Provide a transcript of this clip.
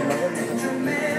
good.